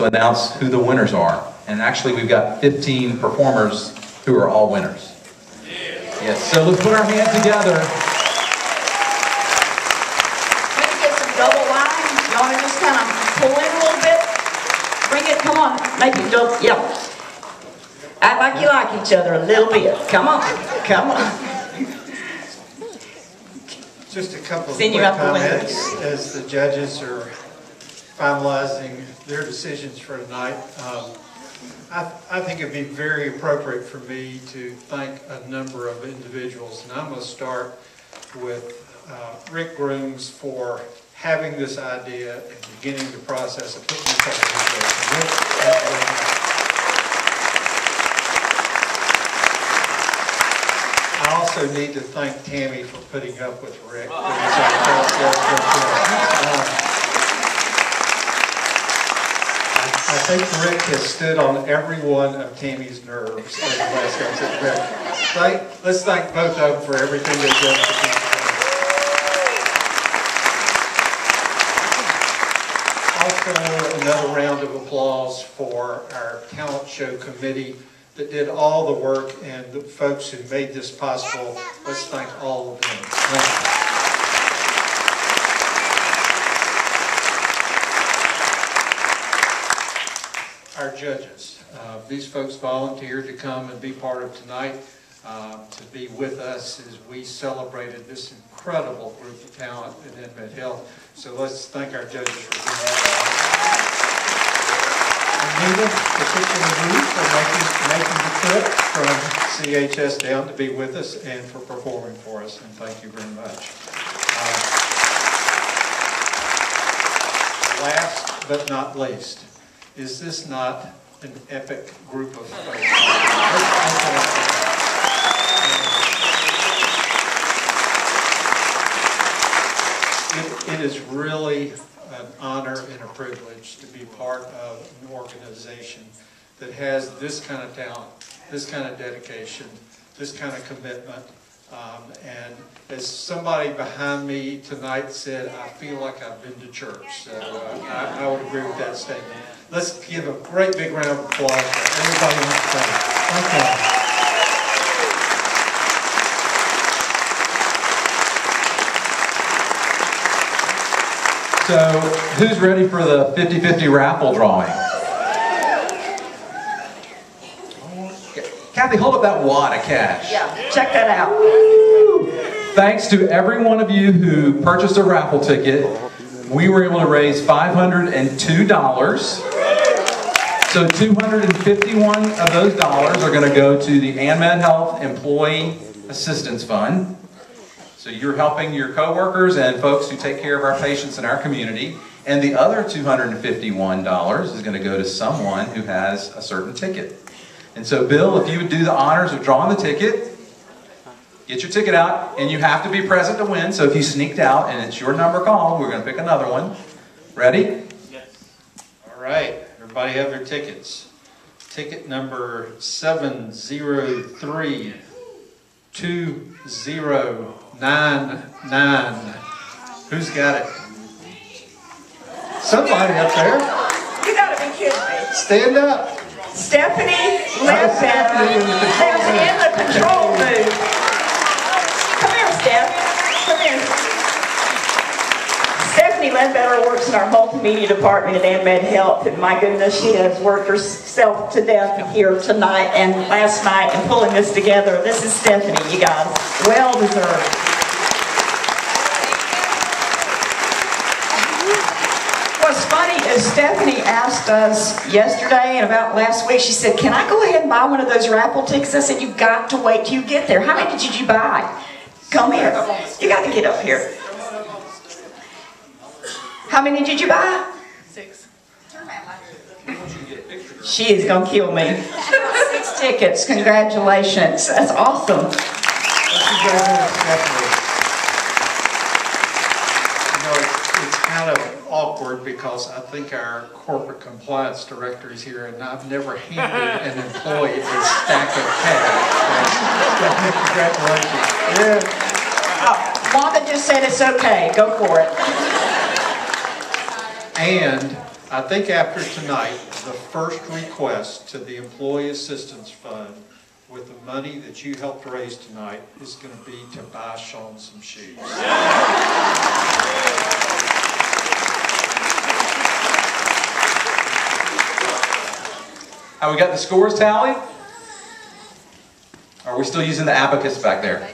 to announce who the winners are. And actually, we've got 15 performers who are all winners. Yes, so let's put our hands together. Maybe get some double lines. You want to just kind of pull in a little bit? Bring it, come on. Make it double, yeah. Act like you like each other a little bit. Come on, come on. Just a couple of quick you out the window. comments as the judges are finalizing their decisions for tonight. Um, I, I think it'd be very appropriate for me to thank a number of individuals, and I'm going to start with uh, Rick Grooms for having this idea and beginning the process of putting this up. Rick, thank you very much. I also need to thank Tammy for putting up with Rick. Uh, I I think Rick has stood on every one of Tammy's nerves Let's thank both of them for everything they've done for. Also, another round of applause for our talent show committee that did all the work and the folks who made this possible. Let's thank all of them. Thank you. Our judges, uh, these folks volunteered to come and be part of tonight, uh, to be with us as we celebrated this incredible group of talent at AnMed Health. So let's thank our judges for being here. Anita, particularly you for making, making the trip from CHS down to be with us and for performing for us, and thank you very much. Uh, Last but not least, is this not an epic group of folks? It- It is really an honor and a privilege to be part of an organization that has this kind of talent, this kind of dedication, this kind of commitment. Um, And as somebody behind me tonight said, I feel like I've been to church. So uh, I I would agree with that statement. Let's give a great big round of applause for everybody on the stage. Thank you. So, who's ready for the 50-50 raffle drawing? Kathy, hold up that wad of cash. Yeah, check that out. Thanks to every one of you who purchased a raffle ticket, we were able to raise $502. So 251 of those dollars are going to go to the AnMed Health Employee Assistance Fund. So you're helping your coworkers and folks who take care of our patients in our community. And the other $251 is going to go to someone who has a certain ticket. And so Bill, if you would do the honors of drawing the ticket, get your ticket out, and you have to be present to win. So if you sneaked out and it's your number called, we're going to pick another one. Ready? Yes. All right, everybody have their tickets. Ticket number seven zero three two zero nine nine. Who's got it? Somebody up there, You gotta be kidding me. stand up. Stephanie Ledbetter is in the control booth. Come here, Steph. Come here. Stephanie Ledbetter works in our multimedia department at AnMed Health, and my goodness, she has worked herself to death here tonight and last night and pulling this together. This is Stephanie, you guys. Well deserved. Stephanie asked us yesterday and about last week, she said, Can I go ahead and buy one of those raffle tickets? I said, You've got to wait till you get there. How many did you buy? Come here. You got to get up here. How many did you buy? Six. She is going to kill me. Six tickets. Congratulations. That's awesome. Let's congratulate Stephanie. You know, it's, it's kind of awkward because I think our corporate compliance director is here and I've never handed an employee a stack of cash. So, uh, Congratulations. Yeah. Oh, Wanda just said it's okay. Go for it. And I think after tonight, the first request to the Employee Assistance Fund with the money that you helped raise tonight is going to be to buy Sean some shoes. How we got the scores tally? Are we still using the abacus back there?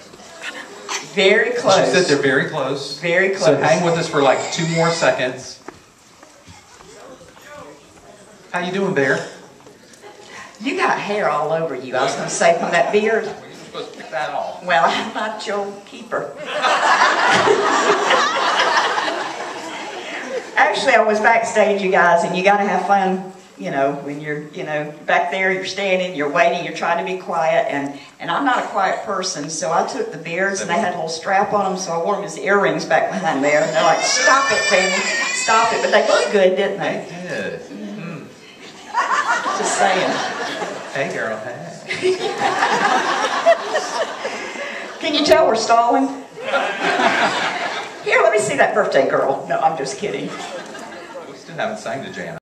Very She close. said they're very close. Very close. So hang with us for like two more seconds. How you doing, Bear? You got hair all over you. I was going to say from that beard. Well, You're supposed to pick that off. Well, I'm not your keeper. Actually, I was backstage, you guys, and you got to have fun. You know, when you're, you know, back there, you're standing, you're waiting, you're trying to be quiet, and and I'm not a quiet person, so I took the beards and they had a little strap on them, so I wore them as earrings back behind there. And they're like, "Stop it, Tammy, stop it!" But they look good, didn't they? Good. Hmm. Just saying. Hey, girl. Hey. Can you tell we're stalling? Here, let me see that birthday girl. No, I'm just kidding. We still haven't sang to Janet.